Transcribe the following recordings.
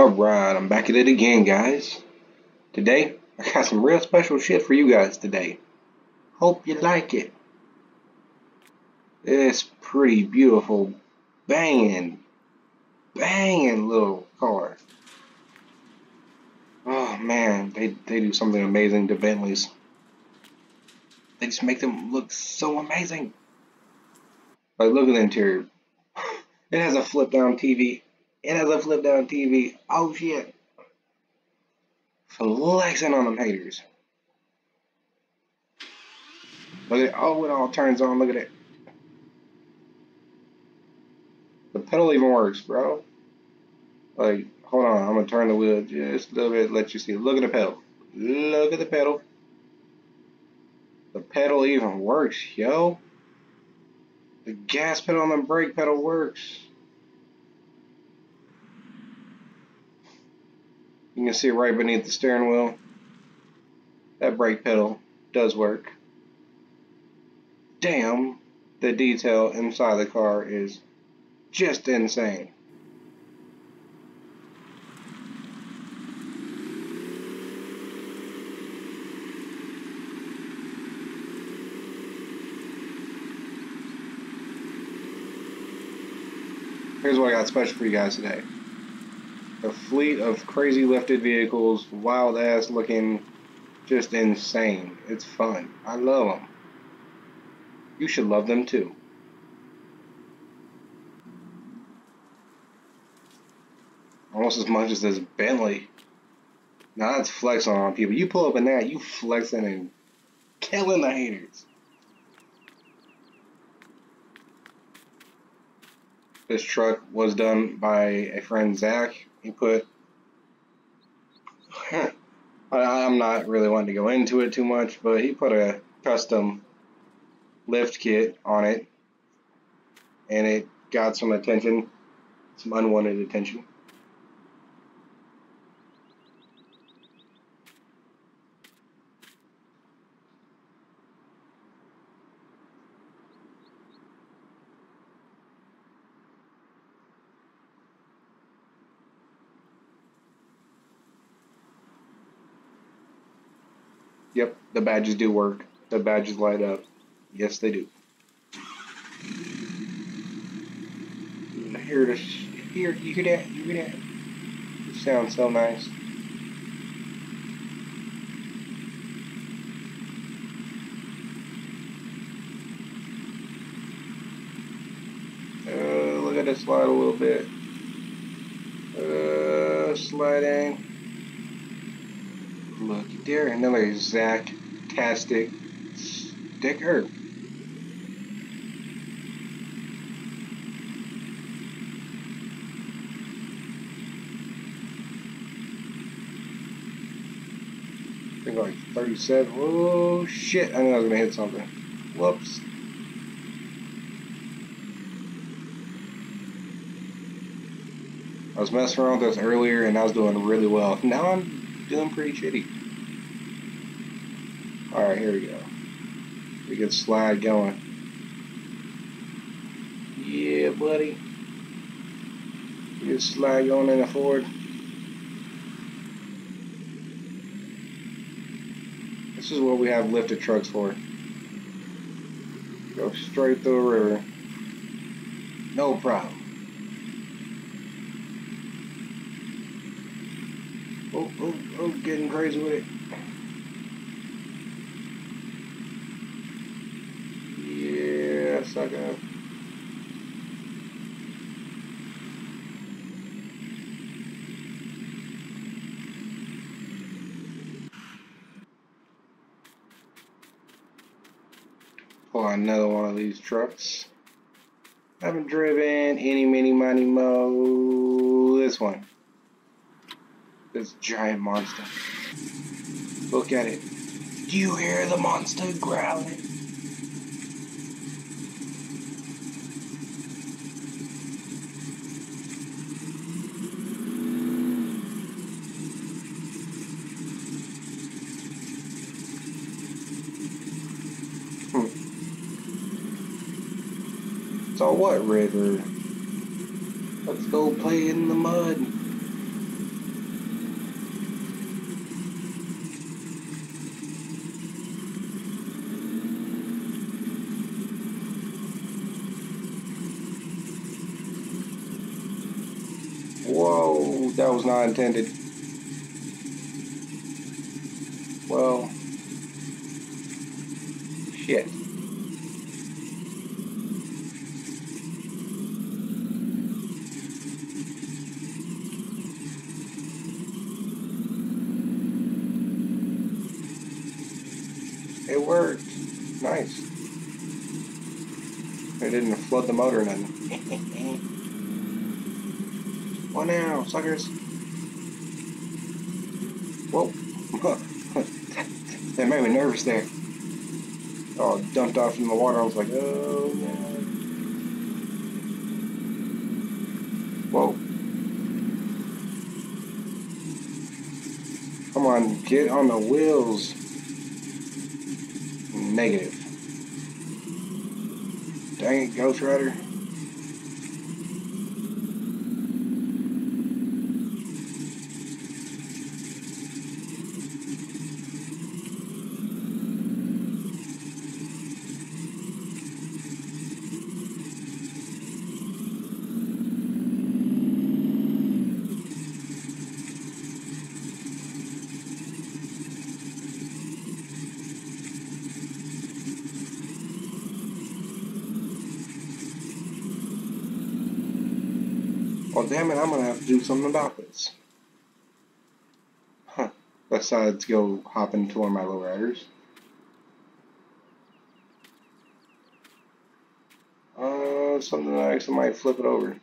Alright, I'm back at it again, guys. Today, I got some real special shit for you guys today. Hope you like it. This pretty beautiful, banging, banging little car. Oh man, they, they do something amazing to Bentleys. They just make them look so amazing. Like, look at the interior. It has a flip down TV it has a flip down TV. Oh shit. Flexing on them haters. Look at it. oh it all turns on, look at it. The pedal even works, bro. Like, hold on, I'm gonna turn the wheel just a little bit, let you see. Look at the pedal. Look at the pedal. The pedal even works, yo. The gas pedal and the brake pedal works. You can see right beneath the steering wheel. That brake pedal does work. Damn, the detail inside the car is just insane. Here's what I got special for you guys today a fleet of crazy lifted vehicles, wild ass looking, just insane. It's fun. I love them. You should love them too. Almost as much as this Bentley. Now that's flexing on people. You pull up in that, you flexing and killing the haters. This truck was done by a friend Zach he put I'm not really wanting to go into it too much, but he put a custom lift kit on it and it got some attention, some unwanted attention. Yep, the badges do work. The badges light up. Yes, they do. Here to here, you hear that? You hear that? It sounds so nice. Uh, look at it slide a little bit. Uh, sliding. Look there, another Zach-tastic sticker. I think like 37. Oh shit, I knew I was gonna hit something. Whoops. I was messing around with this earlier and I was doing really well. Now I'm doing pretty shitty. Alright, here we go. We get slide going. Yeah, buddy. We get slide going in the Ford. This is what we have lifted trucks for. Go straight through the river. No problem. Oh, oh, oh, getting crazy with it. Up. Pull another one of these trucks. I haven't driven any, mini, money, mo. This one this giant monster. Look at it. Do you hear the monster growling? what river? Let's go play in the mud. Whoa, that was not intended. Worked. Nice. It didn't flood the motor or nothing. what now, suckers? Whoa. that made me nervous there. Oh, dumped off in the water. I was like, oh, no. Whoa. Come on, get on the wheels. Negative. Dang it, Ghost Rider. Well, damn it, I'm gonna have to do something about this. Huh. Besides go hop into one of my lowriders. Uh, something that actually might flip it over.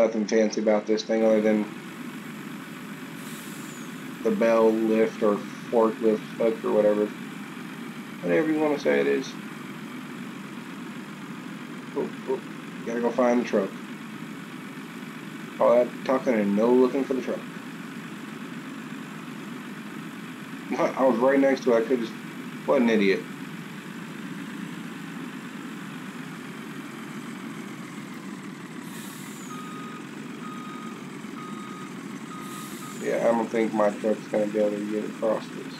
Nothing fancy about this thing other than the bell lift or forklift hook or whatever. Whatever you want to say it is. Oh, oh, gotta go find the truck. All that talking and no looking for the truck. I was right next to it. I could just. What an idiot. Think my truck's gonna be able to get across this.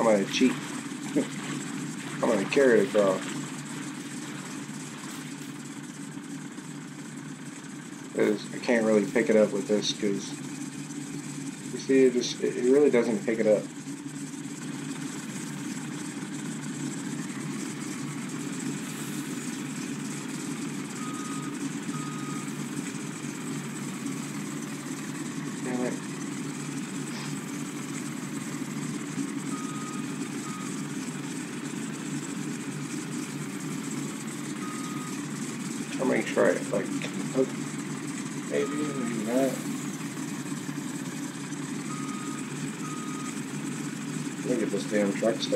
I'm gonna cheat. I'm gonna carry it across. Cause I can't really pick it up with this because see it just it really doesn't pick it up. Damn it. I'll make sure I like can hook maybe maybe not. Look at this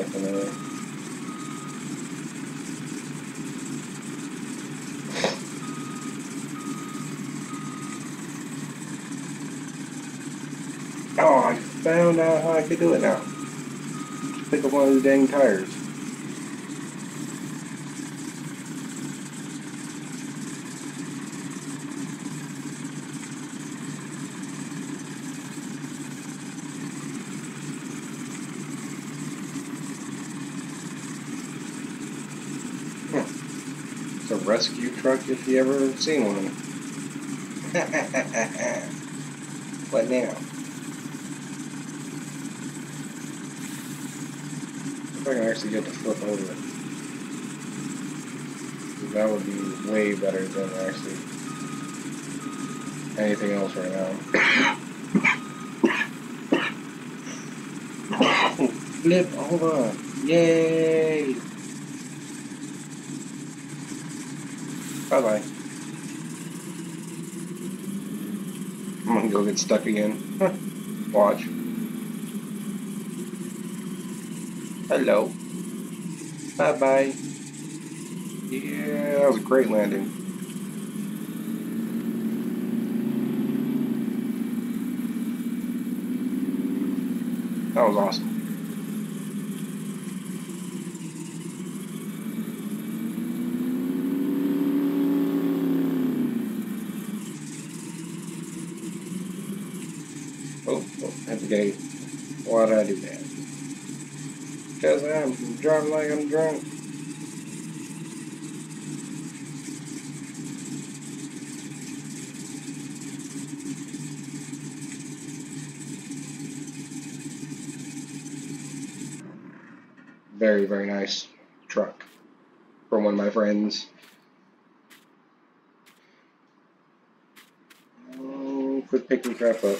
there. Oh, I found out how I could do it now. Pick up one of these dang tires. It's a rescue truck if you ever seen one. what now? If I can actually get the flip over it. That would be way better than actually anything else right now. Flip over! Yay! Bye-bye. I'm gonna go get stuck again. Watch. Hello. Bye-bye. Yeah, that was a great landing. That was awesome. Why did I do that? Because I'm driving like I'm drunk. Very, very nice truck from one of my friends. Oh, quit picking crap up.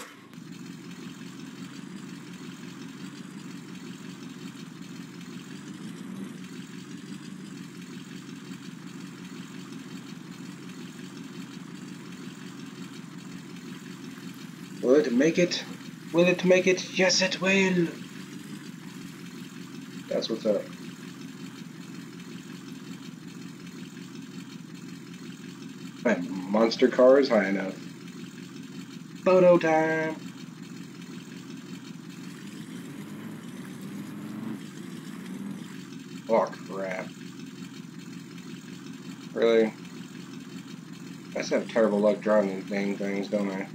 Make it? Will it make it? Yes, it will. That's what's up. My monster car is high enough. Photo time. Oh crap. Really? I just have terrible luck driving these dang things, don't I?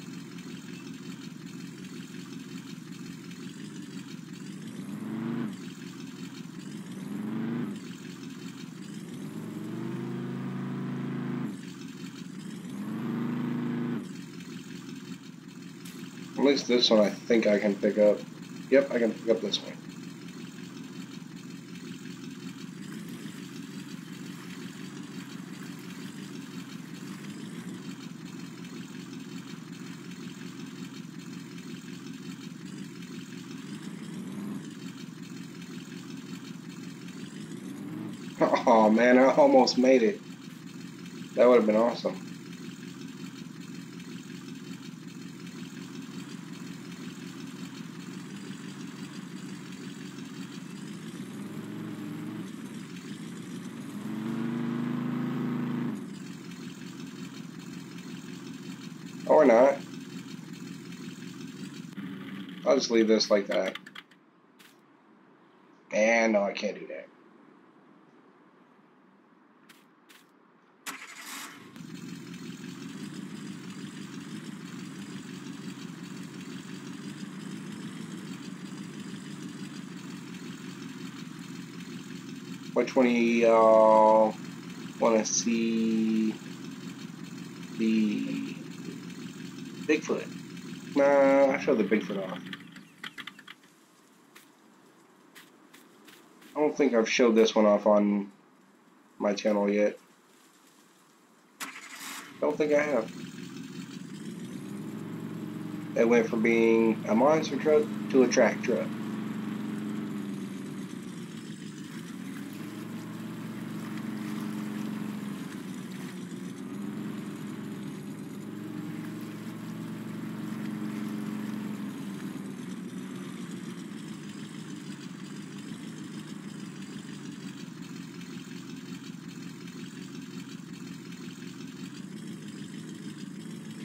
Least this one I think I can pick up. Yep, I can pick up this one. Oh man, I almost made it. That would have been awesome. Or not. I'll just leave this like that. And no, I can't do that. Which one y'all want to see the Bigfoot? Nah, I showed the Bigfoot off. Don't think I've showed this one off on my channel yet. Don't think I have. It went from being a monster truck to a track truck.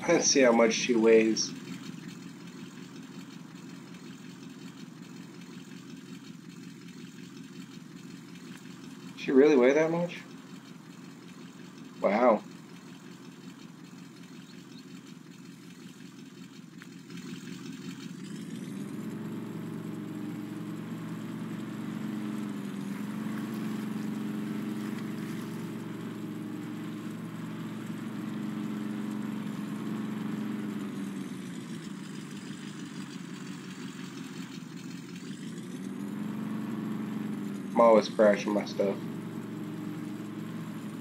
Let's see how much she weighs. She really weigh that much? Wow. I'm always crashing my stuff.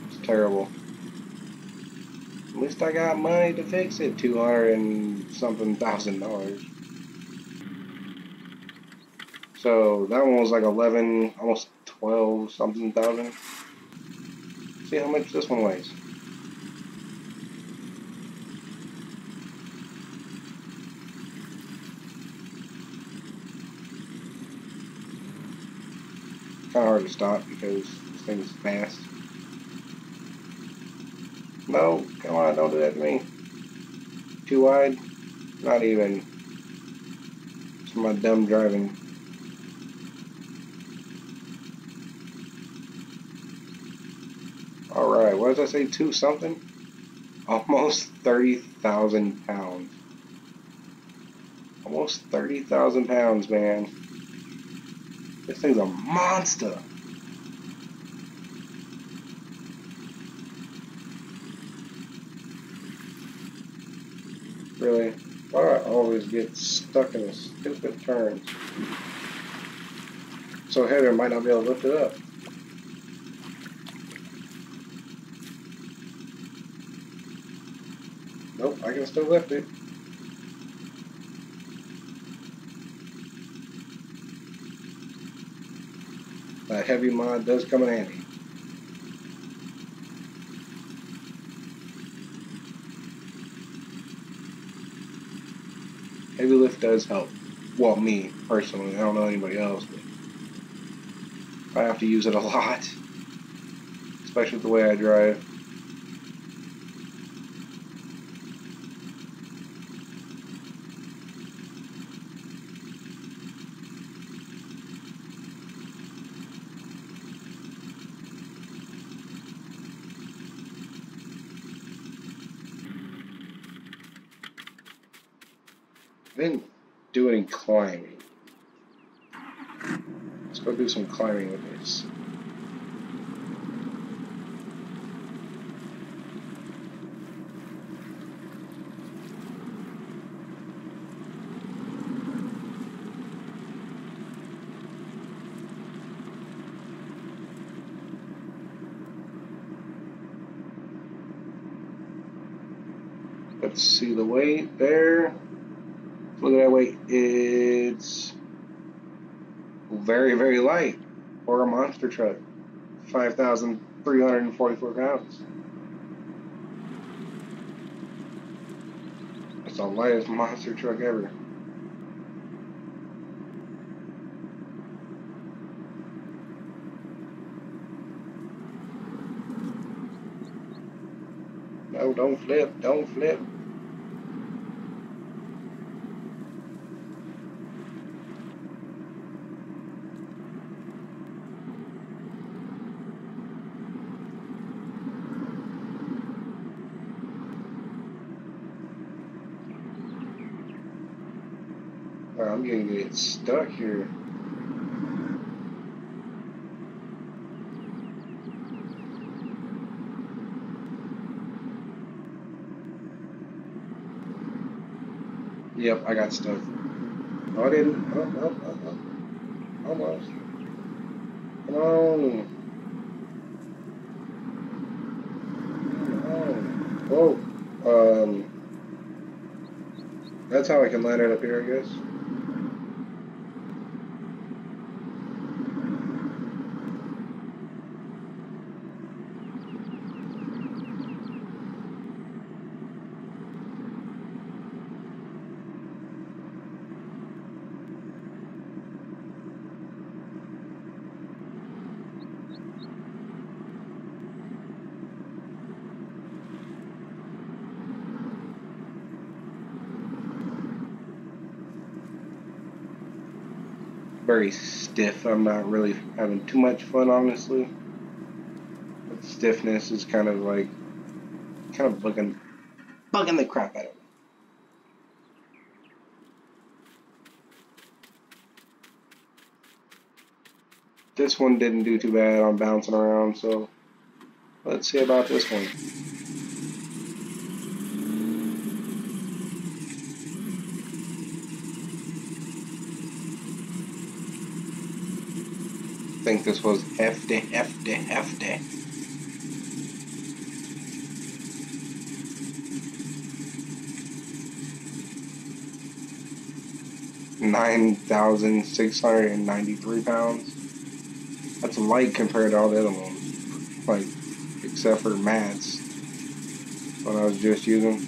It's terrible. At least I got money to fix it. Two hundred and something thousand dollars. So that one was like eleven, almost twelve something thousand. See how much this one weighs. kind of hard to stop because this thing's fast. No, come on, don't do that to me. Too wide? Not even. It's my dumb driving. Alright, what did I say? Two something? Almost 30,000 pounds. Almost 30,000 pounds, man. This thing's a monster. Really? Why do I always get stuck in a stupid turns? So heavy I might not be able to lift it up. Nope, I can still lift it. Heavy mod does come in handy. Heavy lift does help. Well, me personally. I don't know anybody else, but I have to use it a lot, especially with the way I drive. Didn't do any climbing. Let's go do some climbing with this. Let's see the weight there. Look at that weight. It's very, very light for a monster truck. 5,344 pounds. It's the lightest monster truck ever. No, don't flip, don't flip. I'm gonna get stuck here. Yep, I got stuck. Oh, I didn't. Oh, oh, oh, oh. Almost. Come on. Whoa. Um. That's how I can land it up here, I guess. Very stiff. I'm not really having too much fun, honestly. But stiffness is kind of like, kind of bugging, bugging the crap out of me. This one didn't do too bad on bouncing around, so let's see about this one. Think this was hefty, hefty, hefty. Nine thousand six hundred and ninety-three pounds. That's light compared to all the other ones. Like, except for Matt's. When I was just using.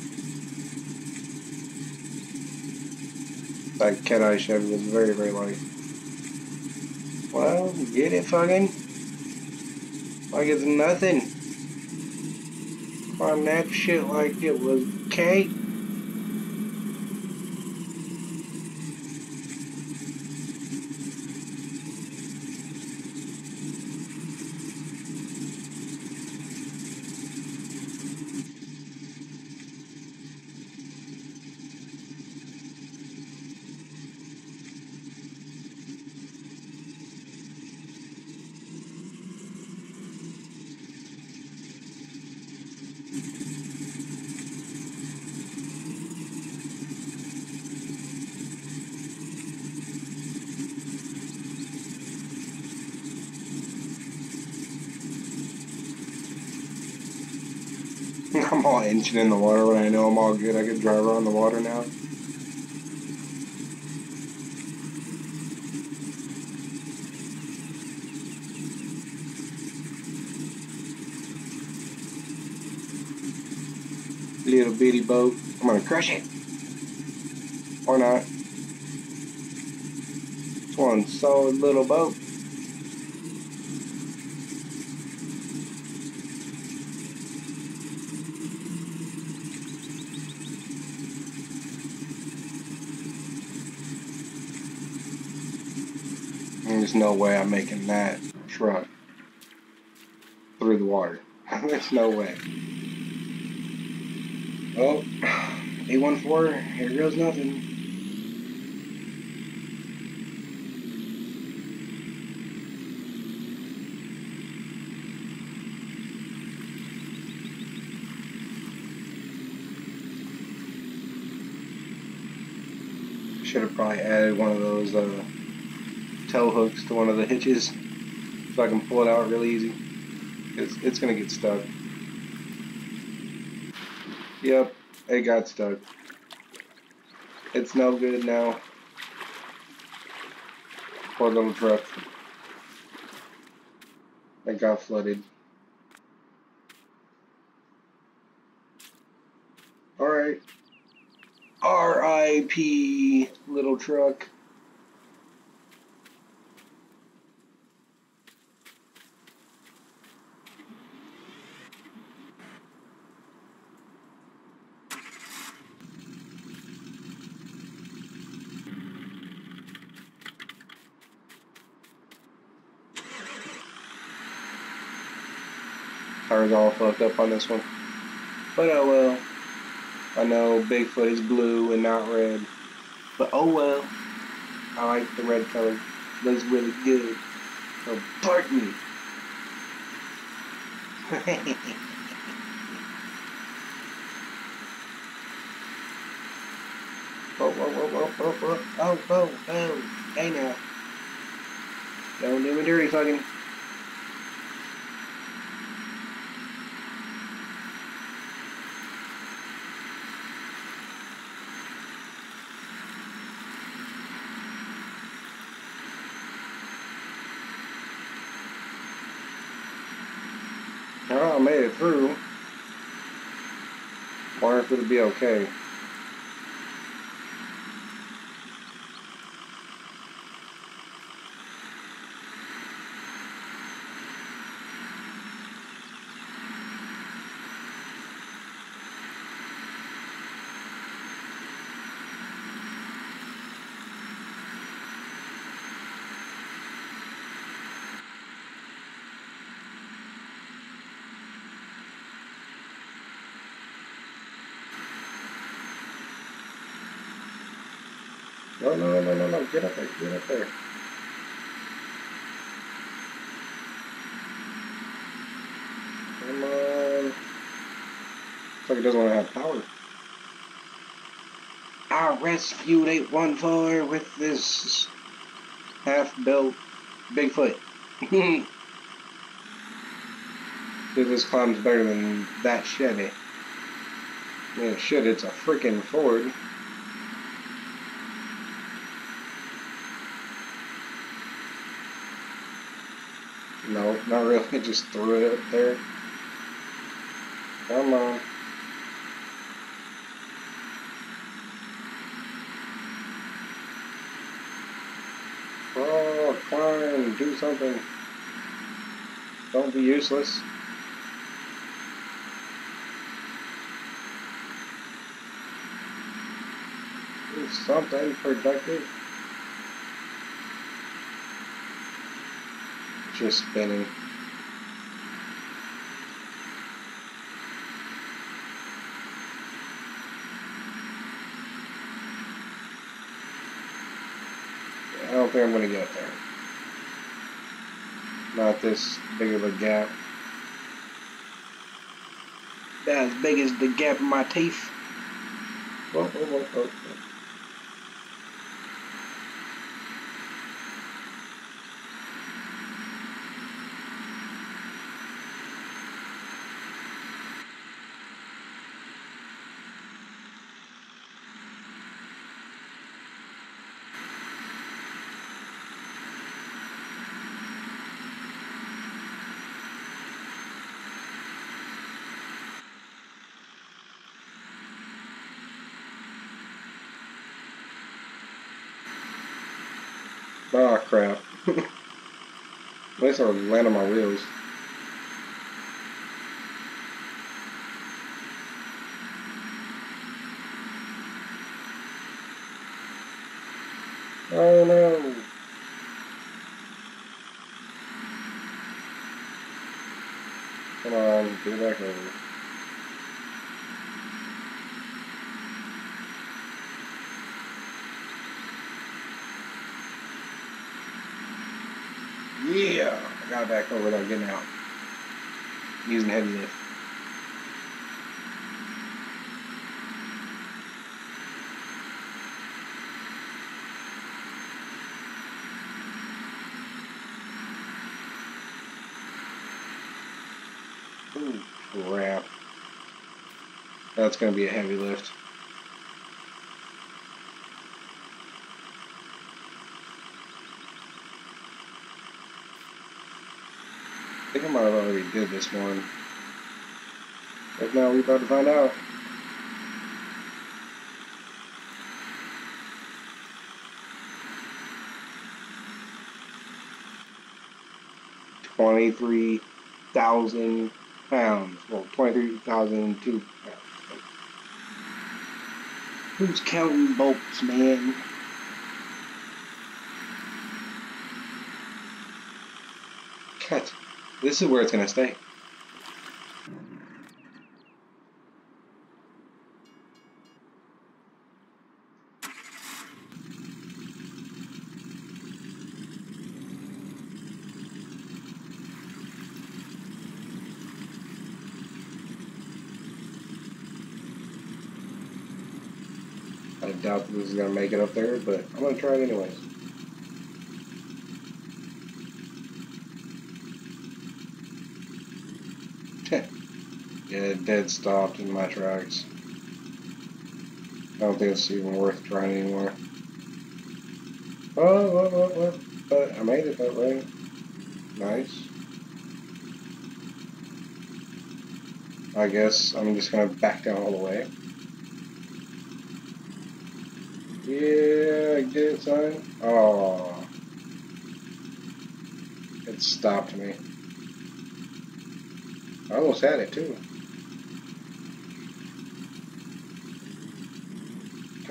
That Cat Eye Chevy was very, very light. Well, get it fucking. Like it's nothing. On that shit like it was cake. I'm inching in the water when I know I'm all good. I can drive around the water now. Little bitty boat. I'm gonna crush it. Or not. It's one solid little boat. There's no way I'm making that truck through the water. There's no way. Oh, A14, here goes nothing. Should have probably added one of those uh, tow hooks to one of the hitches so I can pull it out really easy. It's, it's gonna get stuck. Yep, it got stuck. It's no good now. Poor little truck. It got flooded. Alright. R.I.P. little truck. Tires all fucked up on this one. But oh well. I know Bigfoot is blue and not red. But oh well. I like the red color. It looks really good. So part me. whoa, whoa, whoa, whoa, whoa, whoa. Oh, whoa, oh. Hey now. Don't do me dirty fucking. Oh, I made it through. If it'll be okay. No, no, no, no, no, no. Get up there. Get up there. Come on. Looks like it doesn't want to have power. I rescued 814 with this half-built Bigfoot. Dude, this climbs better than that Chevy. Yeah, shit, it's a freaking Ford. No, not really. Just threw it up there. Come on. Oh, climb, do something. Don't be useless. Do something productive. Just spinning. I don't think I'm gonna get there. Not this big of a gap. About as big as the gap in my teeth. Whoa, whoa, whoa, crap. At least I land on my wheels. Oh no. Come on, get back over. Yeah, I got back over there, getting out. Using heavy lift. Ooh, crap. That's gonna be a heavy lift. Think I might have already did this one. If not, we about to find out. Twenty-three thousand pounds. Well, twenty-three thousand two pounds. Who's counting bolts, man? This is where it's gonna stay. I doubt this is gonna make it up there, but I'm gonna try it anyways. Yeah, dead stopped in my tracks. I don't think it's even worth trying anymore. Oh, oh, oh, oh, but I made it that way. Nice. I guess I'm just gonna back down all the way. Yeah, I get it, son. Oh. It stopped me. I almost had it, too.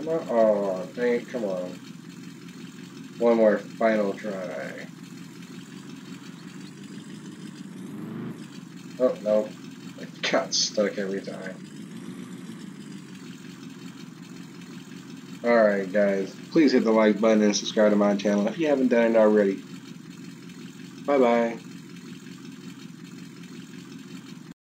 Oh, it. Come on. One more final try. Oh, no. I got stuck every time. Alright guys, please hit the like button and subscribe to my channel if you haven't done it already. Bye bye.